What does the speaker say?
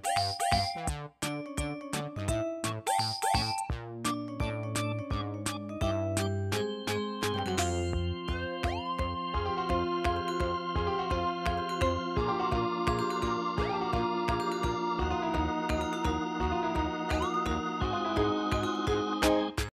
Peace.